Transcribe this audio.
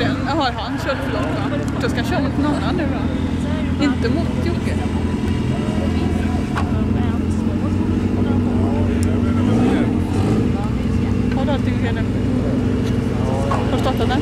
den, har han kört för långt va? Då ska han köra mot någon annan nu då. Inte mot Jocke. Har du allting redan? Har du startat den?